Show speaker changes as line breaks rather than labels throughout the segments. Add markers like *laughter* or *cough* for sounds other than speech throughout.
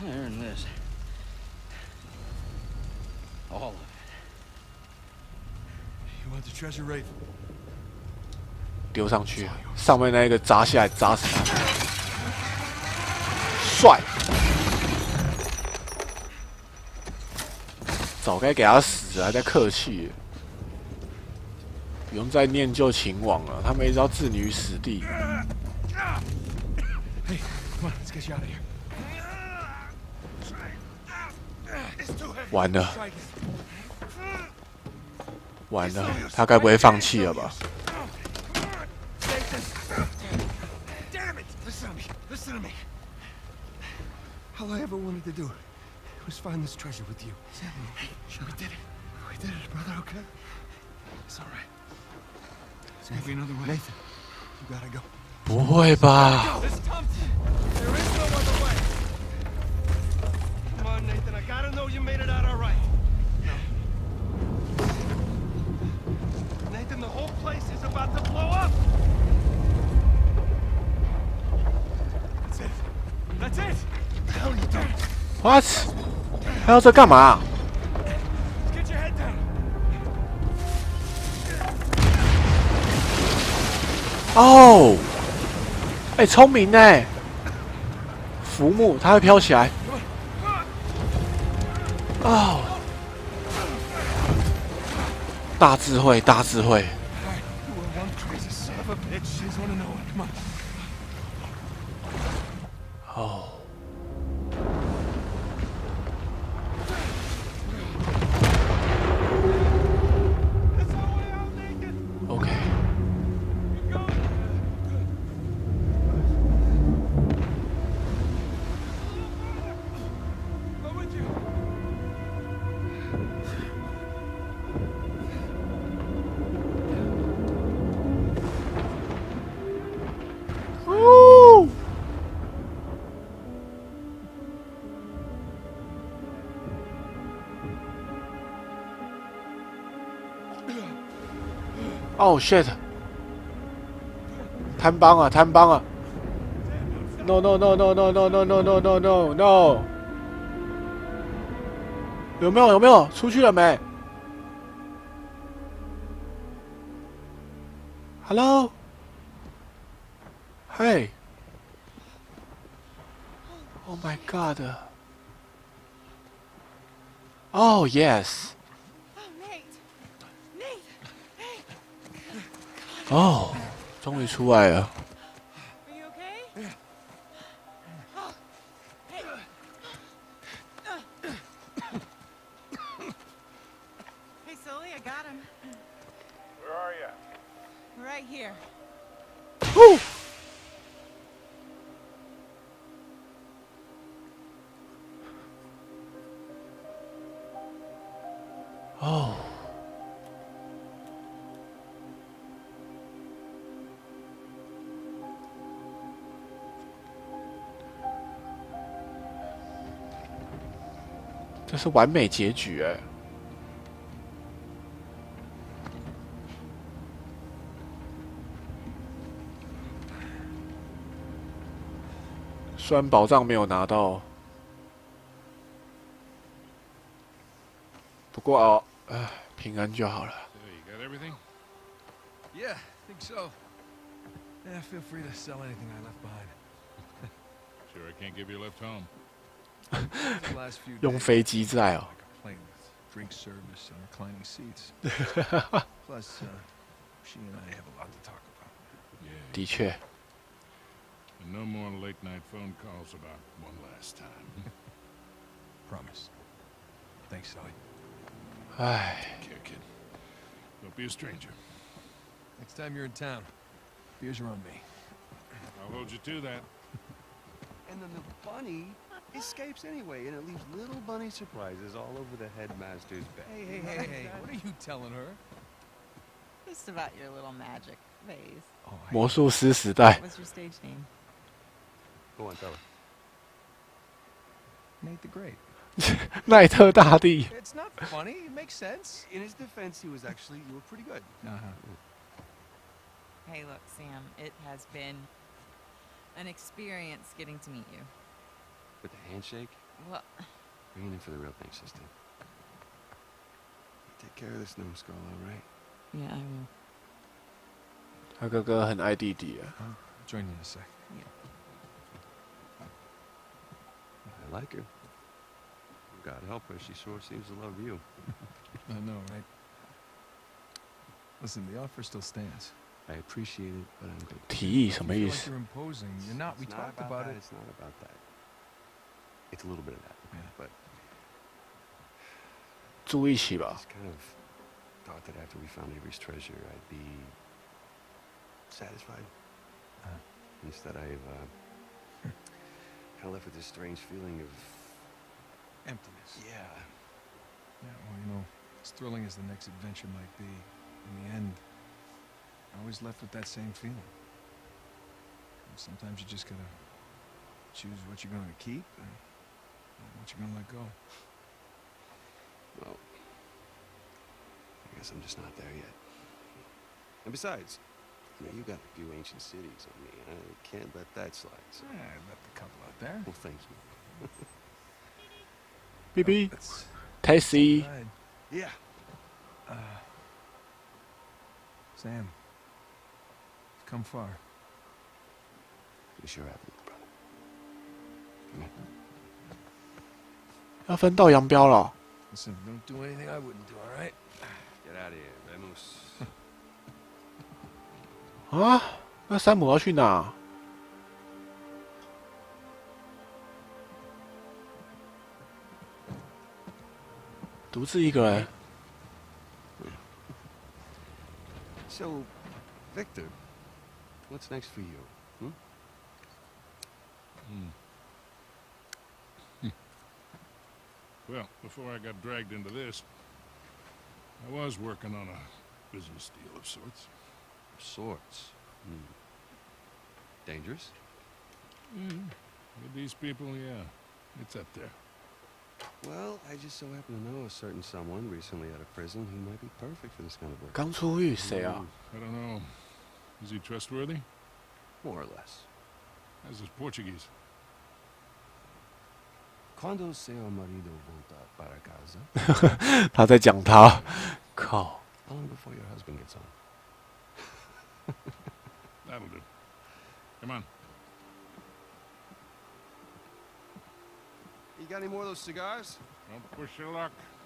and this. All of it.
You want the treasure, Rafe?
丢上去，上面那一个砸下来砸死他，帅！早该给他死了，还在客气，不用再念旧情网了。他们一直要置你于死地。
Hey, come on, let's get you out of here. It's too heavy.
完了，
Try again.
完了，他该不会放弃了吧？
Damn it! Listen to me. Listen to me. All I ever wanted to do was find this treasure with you. We did it. We did it, brother, okay? It's all right. There's gotta be another way. Nathan, you gotta go.
不会吧？
Nathan. I gotta know you made it out all right. No. Nathan, the whole place is about to blow up. That's it. That's it. What the hell you doing?
What？他要这干嘛
down.
哦，哎，聪明呢！浮木，它会飘起来。啊，大智慧，大智慧。哦 shit！贪帮啊，贪帮啊！No no no no no no no no no no no no！有没有有没有出去了没？Hello？Hey! Oh my god! Oh yes! 哦，终于出来了。
Are you okay? Oh,
这是完美结局哎！虽然宝藏没有拿到，不过哦，唉，平安就好了。
Yeah, I think so. Yeah, feel free to sell anything I left behind.
Sure, I can't give you a lift home. *laughs*
用飞机载哦。
drink service and reclining seats. *laughs* Plus, uh, she and I have a lot to talk about.
Yeah.
DJ.
And no more late night phone calls about one last time. *laughs*
Promise. Thanks, Sully.
Take
care, kid. Don't be a stranger.
Next time you're in town, beers are on me.
I'll hold you to that.
and then the bunny escapes anyway, and it leaves little bunny surprises all over the headmaster's bed.
Hey, hey, hey, hey! What are you telling her?
Just about your little magic phase.
Oh, I,
魔术师时代，
What's your stage name?
Go on, tell her.
Nate the Great. *laughs*
奈特大帝，
It's not funny. It makes sense.
In his defense, he was actually, you were pretty good.
Uh-huh.
Hey, look, Sam, it has been an experience getting to meet you.
With the handshake?
Well...
Bring it in for the real thing, sister. Take care of this numbskull, all right?
Yeah, I will.
Hagagahan ID dir.
I'll join you in a sec. Yeah.
I like her. God help her, she sure seems to love you. *laughs*
I know, right? Listen, the offer still stands.
I appreciate it, but I'm good.
Amazing.
You're imposing. You're not.
It's
we
not talked
about,
about
it.
It's not about that it's a little bit of that.
Yeah.
But
Zuishiba.
I just kind of thought that after we found Avery's treasure, I'd be satisfied.
Uh.
Instead, I've uh, kind of left with this strange feeling of
emptiness.
Yeah.
Yeah. Well, you know, as thrilling as the next adventure might be, in the end, I always left with that same feeling. And sometimes you just gotta choose what you're gonna keep. And, what you're gonna let go.
Well, I guess I'm just not there yet. And besides, you know, you got a few ancient cities on me. I can't let that slide. So,
Yeah, I left a couple out there.
well, thank you.
BB. B
Let's.
Yeah.
Uh, Sam, you've come far.
You sure have, brother. Come on.
要分道扬镳了。
Listen, don't do anything I wouldn't do, all right?
Get out of here, Vamos.
啊，那山姆要去哪？独自一个人
，So, Victor, what's next for you? Hmm?
Hmm. Well, before I got dragged into this, I was working on a business deal of sorts.
Of sorts? Hmm. Dangerous? Yeah.
With these people, yeah. It's up there.
Well, I just so happen to know a certain someone recently out of prison who might be perfect for this kind of work.
강소희세요. Hmm.
I don't know. Is he trustworthy?
More or less.
How's his Portuguese? *laughs*
他在讲他，靠！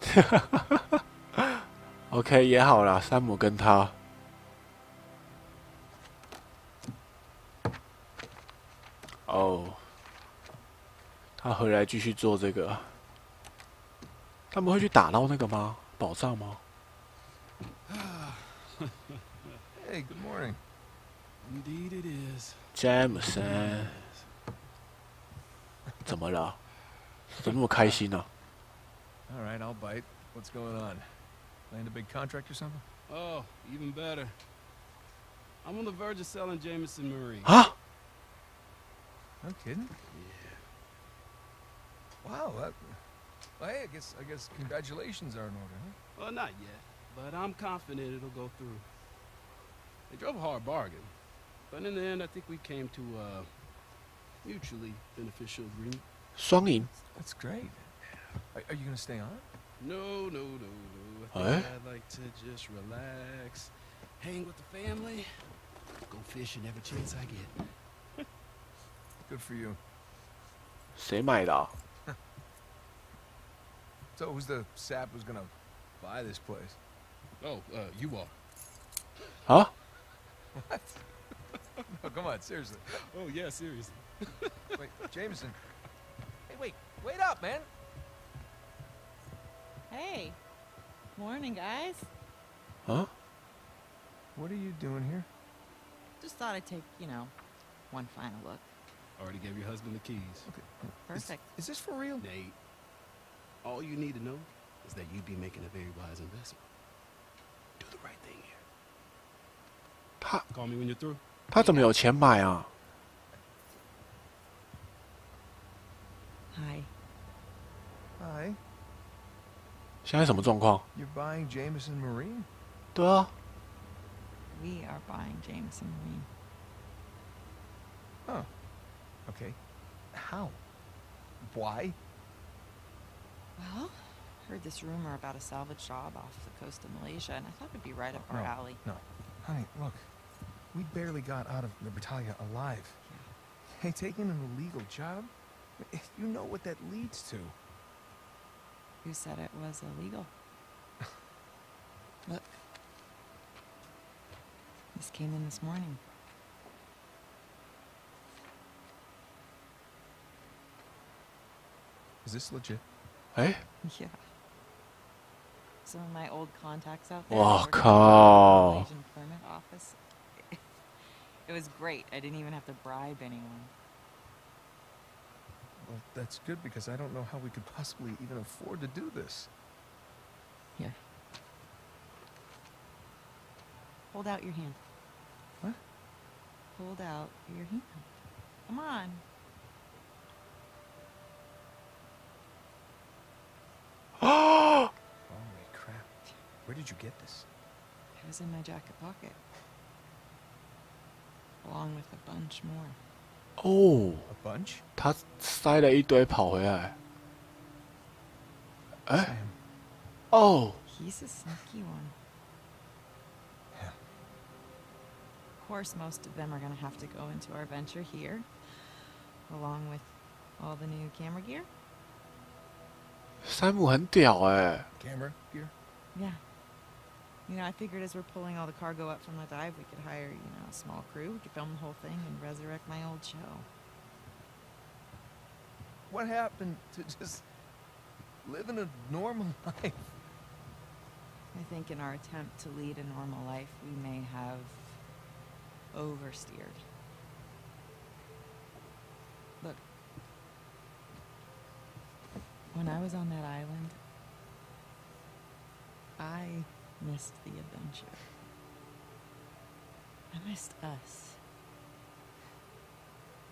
哈
哈哈哈哈。
OK，也好了，山姆跟他。哦。他回来继续做这个。他们会去打捞那个吗？宝藏吗
？Hey, good morning.
Indeed it is.
詹姆森，怎么了？怎么那么开心呢、
All right, I'll bite. What's going on? Land a big contract or something?
Oh, even better. I'm on the verge of selling Jameson Marine.
啊
？No kidding. Wow. That, well, hey, I guess I guess congratulations are in order, huh?
Well, not yet, but I'm confident it'll go through. They drove a hard bargain, but in the end, I think we came to a mutually beneficial agreement.
双赢？
That's great. Are, are you gonna stay on?
No, no, no, no. I
Eh?
think I'd like to just relax, hang with the family, go fishing every chance I get.
Good for you.
谁买的啊、
So who's the sap who's gonna buy this place?
Oh, uh, you are.
Huh?
What? *laughs* no, come on, seriously.
Oh, yeah, seriously. *laughs*
Wait, Jameson. Hey, wait, wait up, man.
Hey, morning, guys.
Huh?
What are you doing here?
Just thought I'd take, you know, one final look.
Already gave your husband the keys. Okay.
Perfect.
Is this for real?
Nate, all you need to know is that you'd be making a very wise investment. Do the right thing here.
他
Call me when you're through.
他怎么有钱买啊？
Hi.
Hi.
现在什么状况？
You're buying Jameson Marine?
对啊，
We are buying Jameson Marine.
Huh. Okay. How? Why?
Well, heard this rumor about a salvage job off the coast of Malaysia, and I thought it'd be right up our
No.
alley.
No. Honey, look. We barely got out of Libertalia alive. Hey, taking an illegal job? Eh, you know what that leads to.
Who said it was illegal? *laughs* Look. This came in this morning.
Is this legit?
哎
，Yeah. Some of my old contacts out there.
Wow,
work at the
cow.
Malaysian permit office. *laughs* It was great. I didn't even have to bribe anyone.
Well, that's good because I don't know how we could possibly even afford to do this.
Here. Hold out your hand.
What?
Hold out your hand. Come on.
Where did you get this?
It was in my jacket pocket. Along with a bunch more.
哦，
A bunch?
他塞了一堆跑回来。哎，
Sam.
哦，
He's a sneaky one.
Yeah.
Of course, most of them are going to have to go into our venture here, along with all the new camera gear.
山姆很屌哎、
Camera gear?
Yeah. You know, I figured as we're pulling all the cargo up from the dive, we could hire, you know, a small crew. We could film the whole thing and resurrect my old show.
What happened to *laughs* just living a normal *laughs* life?
I think in our attempt to lead a normal life, we may have oversteered. Look, when I was on that island, I missed the adventure. I missed us.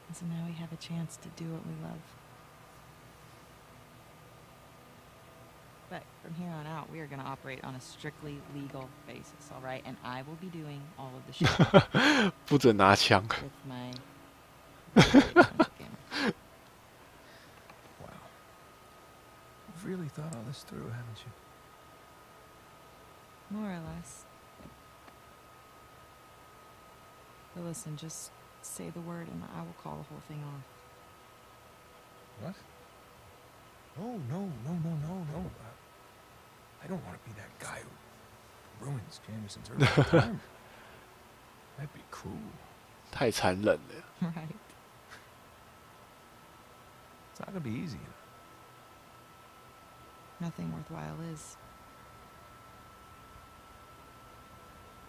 And so now we have a chance to do what we love. But from here on out, we are going to operate on a strictly legal basis, all right? And I will be doing all of the shit *laughs*
不准拿枪。
with my camera. *laughs*
Wow. You've really thought all this through, haven't you?
More or less. But listen, just say the word and I will call the whole thing off.
What? No, no, no, no, no, no. Uh, I don't want to be that guy who ruins Jameson's early *laughs* retirement. That'd be cruel.
太残忍了。
Right. *laughs*
It's not gonna be easy.
Nothing worthwhile is.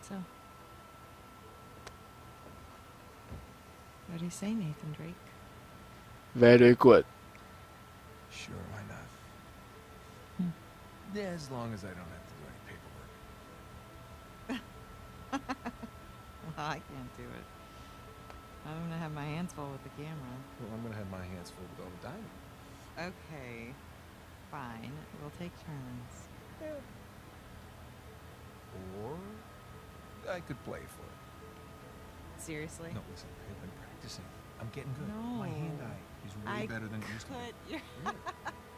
So. What do you say, Nathan Drake?
Very
good。Sure, why not?
Hmm.
Yeah, as long as I don't have to do any paperwork. *laughs*
Well, I can't do it. I'm gonna have my hands full with the camera.
Well, I'm gonna have my hands full with all the diamonds.
Okay. Fine. We'll take turns.
Or I could play for it.
Seriously?
No, listen, I've been practicing. I'm getting good. My
No.
hand-eye is way
I
better than it used to be.
Could you? *laughs*
Really?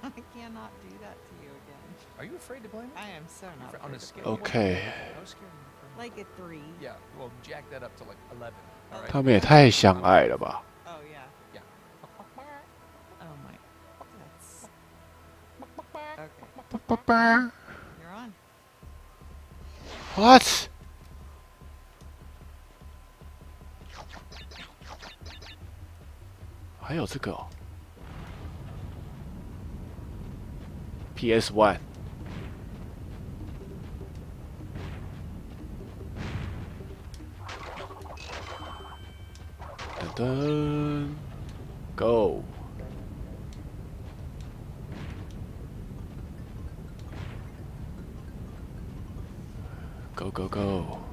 I cannot do that to you again.
Are you afraid to play me?
I am so not.
Fr- on a
afraid to
scale
play
of
you.
one to
Okay.
ten, How scared are you for me?
Like a three.
Yeah, well, jack that up to like 11. All right.
他们也太相爱了吧？
Oh yeah.
Yeah.
Oh my. That's. Okay. You're on. *laughs*
What？ 还有这个哦，PS One。噔噔，Go！ Go go go！Go！